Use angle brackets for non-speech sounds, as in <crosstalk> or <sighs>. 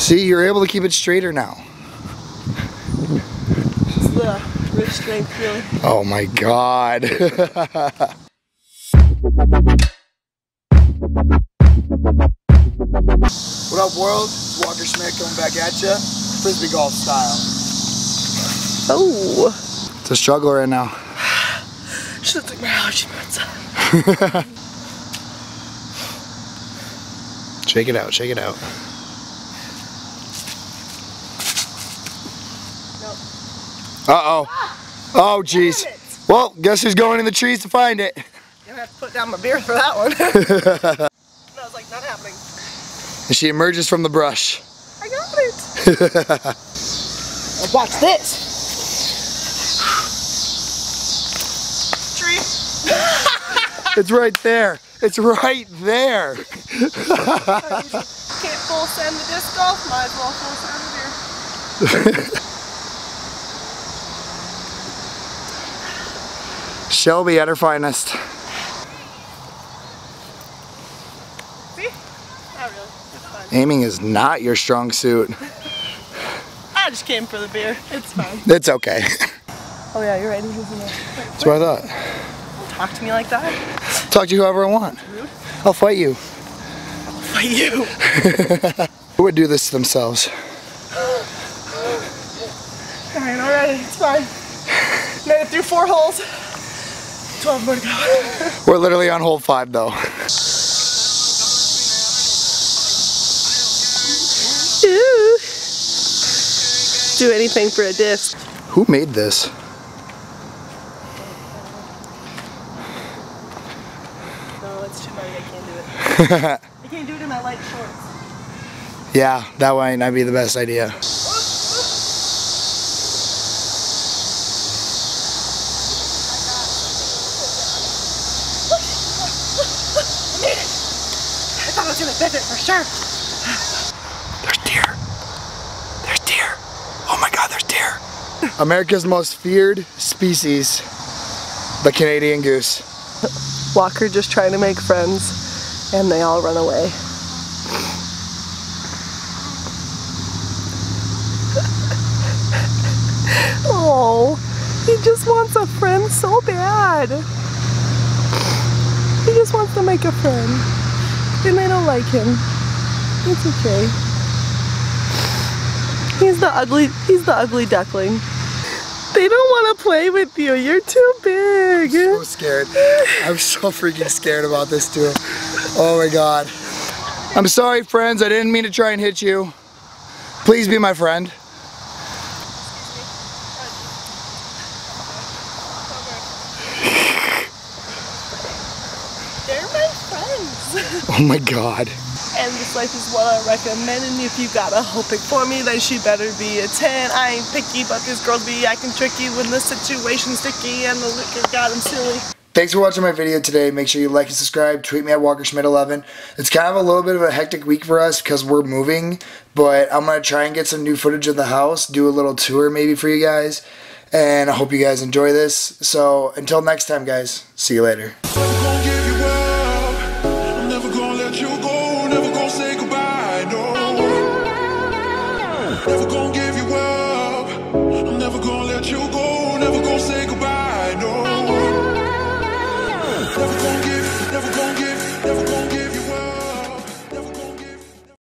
See, you're able to keep it straighter now. It's the wrist strength, really. Oh my god. what up, world? Walker Schmidt coming back at you. Frisbee golf style. Oh. It's a struggle right now. <sighs> Should have took my allergy meds. <laughs> Shake it out, shake it out. Uh-oh. Oh, jeez. Well, guess who's going in the trees to find it? Gonna have to put down my beer for that one. <laughs> I was like, not happening. And she emerges from the brush. I got it. Now watch this. Tree. It's right there. It's right there. <laughs> Can't full send the disc golf, might as well full send the beer. <laughs> Shelby at her finest. See? Not really. It's fine. Aiming is not your strong suit. I just came for the beer. It's fine. It's okay. <laughs> Oh yeah, you're right. Isn't. That's what I thought. Don't talk to me like that. Talk to whoever I want. Rude. I'll fight you. Fight you. <laughs> Who would do this to themselves? <gasps> Alright, alright. It's fine. Made it through four holes. 12 more to go. <laughs> We're literally on hole five though. Ooh. Do anything for a disc. Who made this? No, it's too muddy. I can't do it. <laughs> I can't do it in my light shorts. yeah, that might not be the best idea. I thought I was gonna bend it for sure. There's deer. There's deer. Oh my god, there's deer. America's most feared species, the Canadian goose. Walker just trying to make friends, and they all run away. <laughs> oh, he just wants a friend so bad. He just wants to make a friend, and they don't like him. It's okay. He's the ugly. He's the ugly duckling. They don't want to play with you. You're too big. So scared. I'm so freaking scared about this too. Oh my god. I'm sorry friends, I didn't mean to try and hit you. Please be my friend. They're my friends. <laughs> Oh my god. and this life is what I recommend. And if you got a whole pick for me, then she better be a 10. I ain't picky, but these girls be acting tricky when the situation's sticky and the liquor got them silly. Thanks for watching my video today. Make sure you like and subscribe. Tweet me at WalkerSchmidt11. It's kind of a little bit of a hectic week for us because we're moving, but I'm going to try and get some new footage of the house, do a little tour maybe for you guys, and I hope you guys enjoy this. So until next time, guys, see you later.